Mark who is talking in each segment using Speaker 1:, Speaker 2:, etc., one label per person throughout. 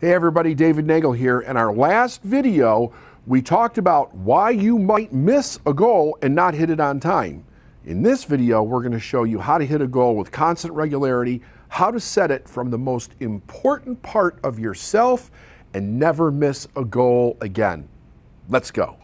Speaker 1: Hey everybody, David Neagle here. In our last video, we talked about why you might miss a goal and not hit it on time. In this video, we're going to show you how to hit a goal with constant regularity, how to set it from the most important part of yourself, and never miss a goal again. Let's go.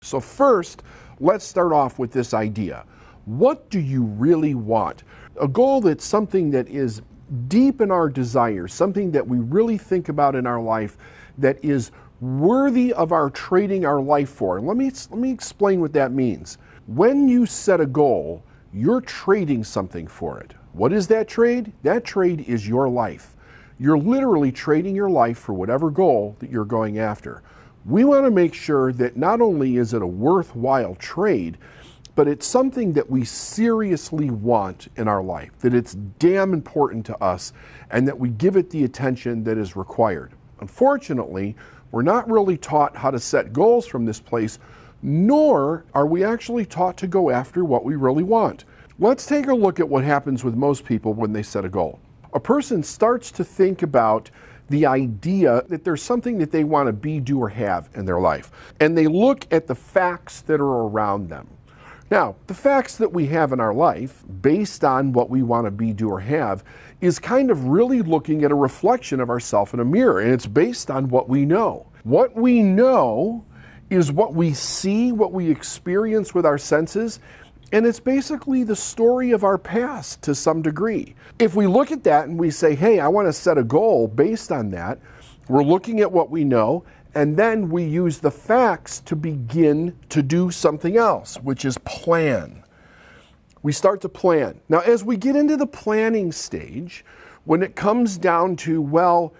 Speaker 1: So, first, let's start off with this idea. What do you really want? A goal that's something that is deep in our desires, something that we really think about in our life that is worthy of our trading our life for. And let me, let me explain what that means. When you set a goal, you're trading something for it. What is that trade? That trade is your life. You're literally trading your life for whatever goal that you're going after. We want to make sure that not only is it a worthwhile trade, but it's something that we seriously want in our life, that it's damn important to us, and that we give it the attention that is required. Unfortunately, we're not really taught how to set goals from this place, nor are we actually taught to go after what we really want. Let's take a look at what happens with most people when they set a goal. A person starts to think about the idea that there's something that they want to be, do, or have in their life. And they look at the facts that are around them. Now, the facts that we have in our life, based on what we want to be, do, or have, is kind of really looking at a reflection of ourselves in a mirror, and it's based on what we know. What we know is what we see, what we experience with our senses, and it's basically the story of our past to some degree. If we look at that and we say, hey, I want to set a goal based on that, we're looking at what we know, and then we use the facts to begin to do something else, which is plan. We start to plan. Now, as we get into the planning stage, when it comes down to, well,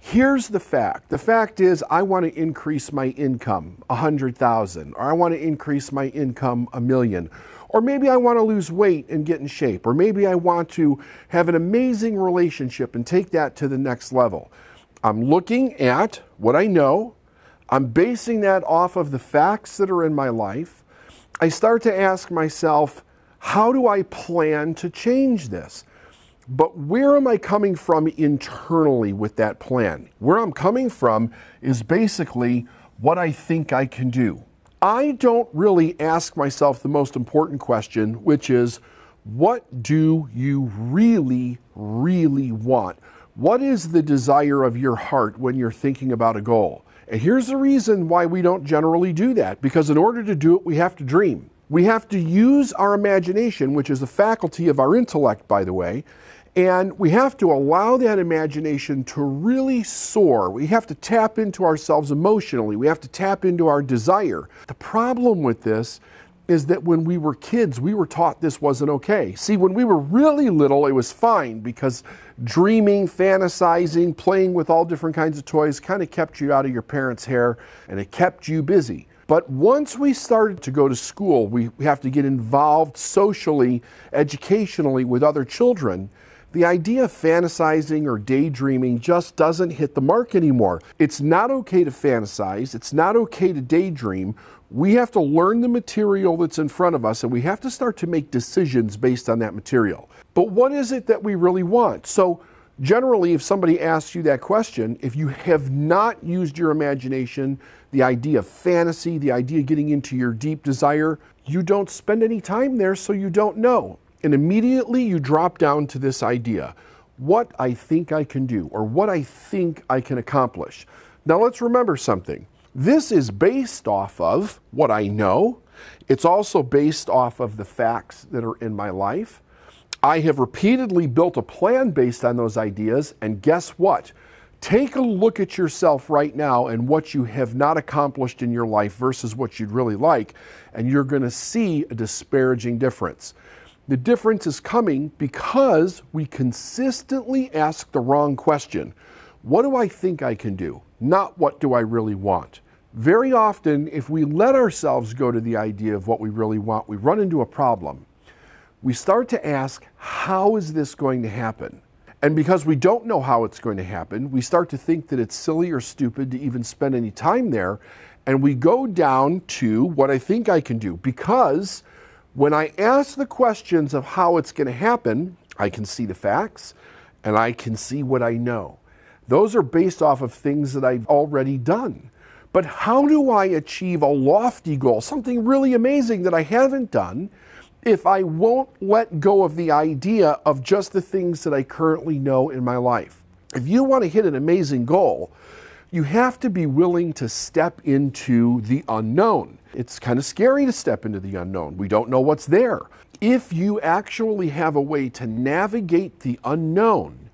Speaker 1: here's the fact. The fact is I want to increase my income 100,000 or I want to increase my income a million or maybe I want to lose weight and get in shape. Or maybe I want to have an amazing relationship and take that to the next level. I'm looking at what I know. I'm basing that off of the facts that are in my life. I start to ask myself, how do I plan to change this? But where am I coming from internally with that plan? Where I'm coming from is basically what I think I can do. I don't really ask myself the most important question, which is what do you really, really want? What is the desire of your heart when you're thinking about a goal? And here's the reason why we don't generally do that because in order to do it, we have to dream. We have to use our imagination, which is a faculty of our intellect, by the way, and we have to allow that imagination to really soar. We have to tap into ourselves emotionally. We have to tap into our desire. The problem with this is that when we were kids, we were taught this wasn't okay. See, when we were really little, it was fine because dreaming, fantasizing, playing with all different kinds of toys kind of kept you out of your parents' hair and it kept you busy. But once we started to go to school, we have to get involved socially, educationally with other children the idea of fantasizing or daydreaming just doesn't hit the mark anymore. It's not okay to fantasize, it's not okay to daydream. We have to learn the material that's in front of us and we have to start to make decisions based on that material. But what is it that we really want? So, generally, if somebody asks you that question, if you have not used your imagination, the idea of fantasy, the idea of getting into your deep desire, you don't spend any time there, so you don't know. And immediately you drop down to this idea what I think I can do or what I think I can accomplish. Now let's remember something. This is based off of what I know. It's also based off of the facts that are in my life. I have repeatedly built a plan based on those ideas, and guess what? Take a look at yourself right now and what you have not accomplished in your life versus what you'd really like, and you're going to see a disparaging difference. The difference is coming because we consistently ask the wrong question. What do I think I can do? Not what do I really want? Very often, if we let ourselves go to the idea of what we really want, we run into a problem. We start to ask, how is this going to happen? And because we don't know how it's going to happen, we start to think that it's silly or stupid to even spend any time there. And we go down to what I think I can do because When I ask the questions of how it's going to happen, I can see the facts and I can see what I know. Those are based off of things that I've already done. But how do I achieve a lofty goal, something really amazing that I haven't done, if I won't let go of the idea of just the things that I currently know in my life? If you want to hit an amazing goal, you have to be willing to step into the unknown. It's kind of scary to step into the unknown. We don't know what's there. If you actually have a way to navigate the unknown,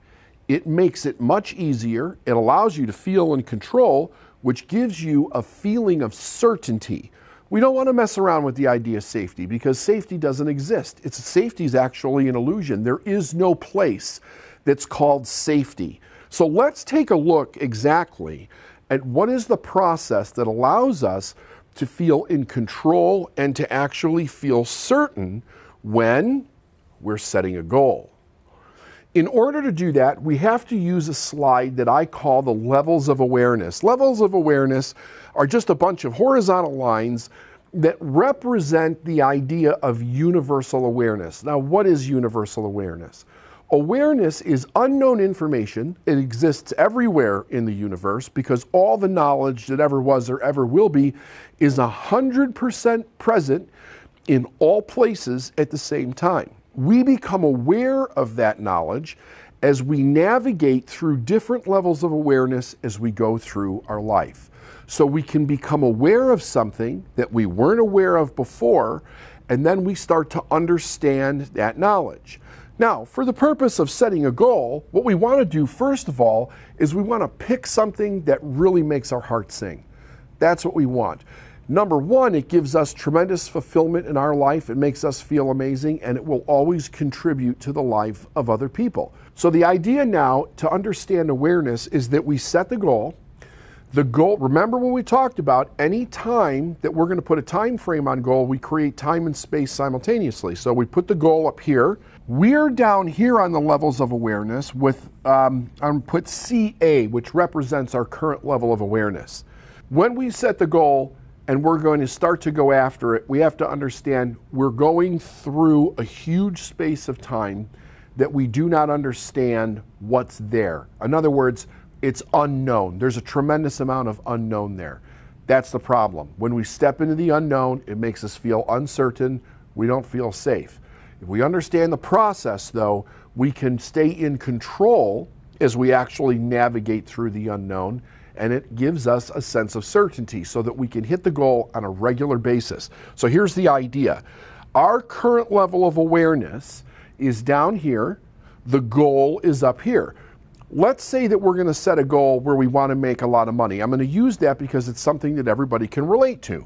Speaker 1: it makes it much easier. It allows you to feel in control, which gives you a feeling of certainty. We don't want to mess around with the idea of safety because safety doesn't exist. It's safety is actually an illusion. There is no place that's called safety. So let's take a look exactly at what is the process that allows us to feel in control and to actually feel certain when we're setting a goal. In order to do that, we have to use a slide that I call the levels of awareness. Levels of awareness are just a bunch of horizontal lines that represent the idea of universal awareness. Now, what is universal awareness? Awareness is unknown information. It exists everywhere in the universe because all the knowledge that ever was or ever will be is 100% present in all places at the same time we become aware of that knowledge as we navigate through different levels of awareness as we go through our life. So we can become aware of something that we weren't aware of before, and then we start to understand that knowledge. Now, for the purpose of setting a goal, what we want to do first of all is we want to pick something that really makes our heart sing. That's what we want. Number one, it gives us tremendous fulfillment in our life. It makes us feel amazing, and it will always contribute to the life of other people. So, the idea now to understand awareness is that we set the goal. The goal, remember when we talked about any time that we're going to put a time frame on goal, we create time and space simultaneously. So, we put the goal up here. We're down here on the levels of awareness with, um, I'm put CA, which represents our current level of awareness. When we set the goal, and we're going to start to go after it, we have to understand we're going through a huge space of time that we do not understand what's there. In other words, it's unknown. There's a tremendous amount of unknown there. That's the problem. When we step into the unknown, it makes us feel uncertain. We don't feel safe. If we understand the process, though, we can stay in control as we actually navigate through the unknown and it gives us a sense of certainty so that we can hit the goal on a regular basis. So here's the idea our current level of awareness is down here, the goal is up here. Let's say that we're going to set a goal where we want to make a lot of money. I'm going to use that because it's something that everybody can relate to.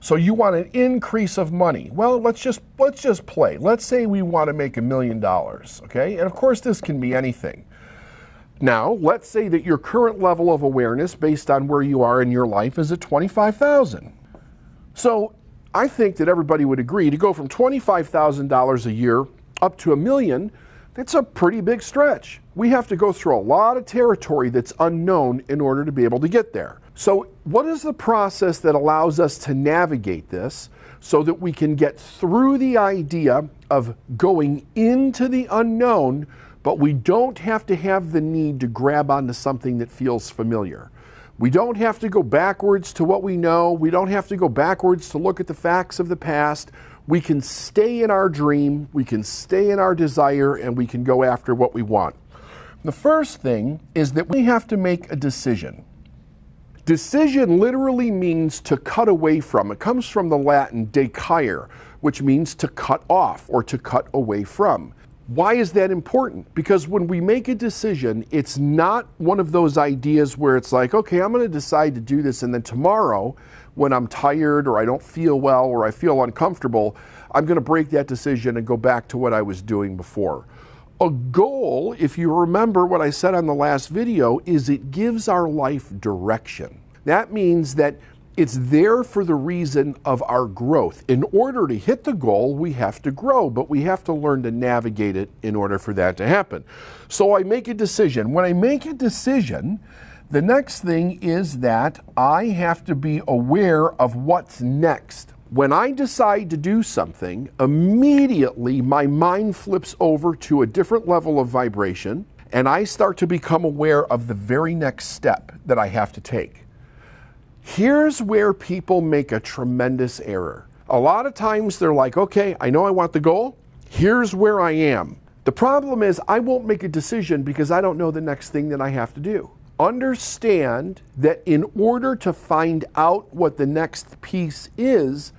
Speaker 1: So you want an increase of money. Well, let's just let's just play. Let's say we want to make a million dollars, okay? And of course this can be anything. Now, let's say that your current level of awareness based on where you are in your life is at 25,000. So, I think that everybody would agree to go from $25,000 a year up to a million, that's a pretty big stretch. We have to go through a lot of territory that's unknown in order to be able to get there. So, what is the process that allows us to navigate this so that we can get through the idea of going into the unknown but we don't have to have the need to grab onto something that feels familiar. We don't have to go backwards to what we know. We don't have to go backwards to look at the facts of the past. We can stay in our dream, we can stay in our desire, and we can go after what we want. The first thing is that we have to make a decision. Decision literally means to cut away from. It comes from the Latin decaere, which means to cut off or to cut away from. Why is that important? Because when we make a decision, it's not one of those ideas where it's like, okay, I'm going to decide to do this, and then tomorrow, when I'm tired or I don't feel well or I feel uncomfortable, I'm going to break that decision and go back to what I was doing before. A goal, if you remember what I said on the last video, is it gives our life direction. That means that it's there for the reason of our growth. In order to hit the goal, we have to grow, but we have to learn to navigate it in order for that to happen. So I make a decision. When I make a decision, the next thing is that I have to be aware of what's next. When I decide to do something, immediately my mind flips over to a different level of vibration and I start to become aware of the very next step that I have to take. Here's where people make a tremendous error. A lot of times they're like, okay, I know I want the goal. Here's where I am. The problem is, I won't make a decision because I don't know the next thing that I have to do. Understand that in order to find out what the next piece is,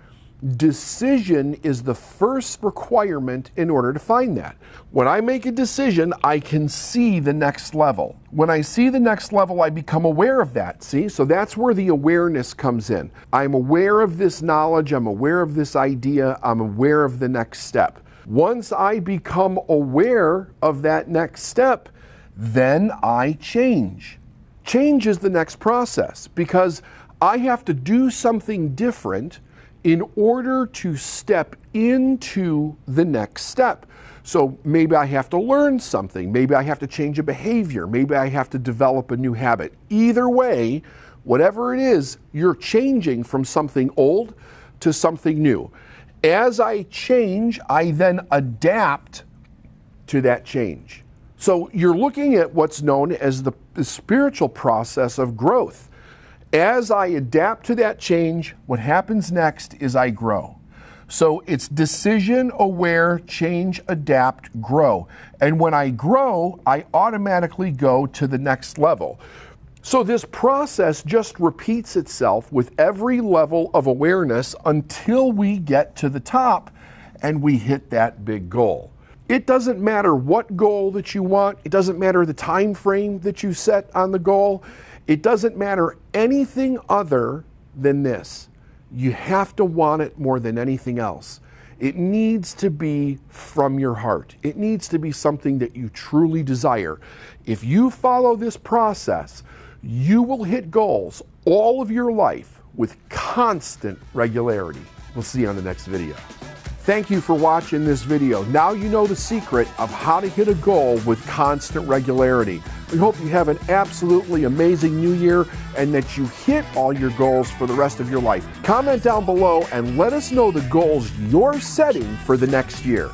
Speaker 1: decision is the first requirement in order to find that. When I make a decision, I can see the next level. When I see the next level, I become aware of that. See? So that's where the awareness comes in. I'm aware of this knowledge, I'm aware of this idea, I'm aware of the next step. Once I become aware of that next step, then I change. Change is the next process because I have to do something different in order to step into the next step. So maybe I have to learn something, maybe I have to change a behavior, maybe I have to develop a new habit. Either way, whatever it is, you're changing from something old to something new. As I change, I then adapt to that change. So you're looking at what's known as the, spiritual process of growth. As I adapt to that change, what happens next is I grow. So it's decision aware, change, adapt, grow. And when I grow, I automatically go to the next level. So this process just repeats itself with every level of awareness until we get to the top and we hit that big goal. It doesn't matter what goal that you want, it doesn't matter the time frame that you set on the goal. It doesn't matter anything other than this. You have to want it more than anything else. It needs to be from your heart. It needs to be something that you truly desire. If you follow this process, you will hit goals all of your life with constant regularity. We'll see you on the next video. Thank you for watching this video. Now you know the secret of how to hit a goal with constant regularity. We hope you have an absolutely amazing new year and that you hit all your goals for the rest of your life. Comment down below and let us know the goals you're setting for the next year.